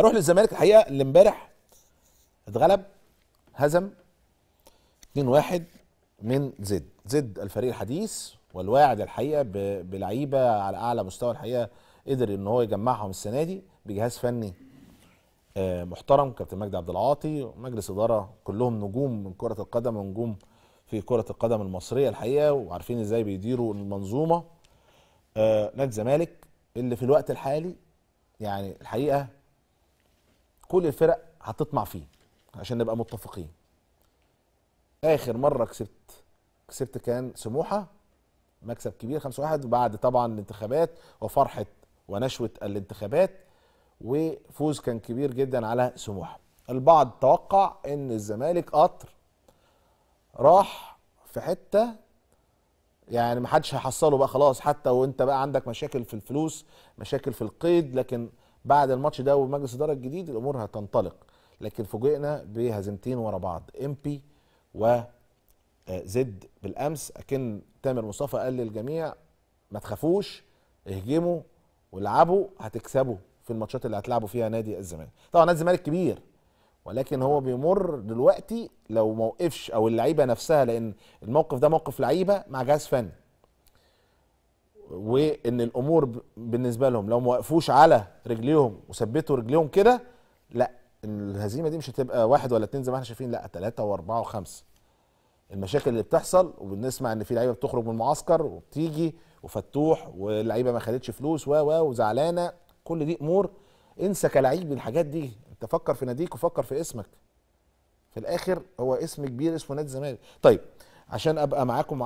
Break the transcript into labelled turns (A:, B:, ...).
A: أروح للزمالك الحقيقة اللي امبارح اتغلب هزم 2-1 من زد. زد الفريق الحديث والواعد الحقيقة بلعيبة على أعلى مستوى الحقيقة قدر إن هو يجمعهم السنة دي بجهاز فني آه، محترم كابتن مجدي عبد العاطي ومجلس إدارة كلهم نجوم من كرة القدم ونجوم في كرة القدم المصرية الحقيقة وعارفين إزاي بيديروا المنظومة. آه، نادي الزمالك اللي في الوقت الحالي يعني الحقيقة كل الفرق هتطمع فيه عشان نبقى متفقين. آخر مرة كسبت كسبت كان سموحة مكسب كبير 5-1 بعد طبعا الانتخابات وفرحة ونشوة الانتخابات وفوز كان كبير جدا على سموحة. البعض توقع إن الزمالك قطر راح في حتة يعني ما حدش هيحصله بقى خلاص حتى وإنت بقى عندك مشاكل في الفلوس مشاكل في القيد لكن بعد الماتش ده ومجلس الإدارة الجديد الأمور هتنطلق. لكن فوجئنا بهزيمتين ورا بعض إمبي و آه، زد بالأمس. أكن تامر مصطفى قال للجميع ما تخافوش اهجموا والعبوا هتكسبوا في الماتشات اللي هتلعبوا فيها نادي الزمالك. طبعا نادي الزمالك كبير ولكن هو بيمر دلوقتي لو ما وقفش أو اللعيبة نفسها لأن الموقف ده موقف لعيبة مع جهاز فني. وإن الأمور بالنسبة لهم لو ما وقفوش على رجليهم وثبتوا رجليهم كده لا الهزيمة دي مش هتبقى واحد ولا اتنين زي ما إحنا شايفين لا ثلاثة وأربعة وخمسة. المشاكل اللي بتحصل وبنسمع إن في لعيبة بتخرج من المعسكر وبتيجي وفتوح واللعيبة ما خدتش فلوس و و وزعلانة. كل دي أمور. انسى كلعيب الحاجات دي. انت فكر في ناديك وفكر في اسمك. في الآخر هو اسم كبير اسمه نادي الزمالك. طيب عشان أبقى معاكم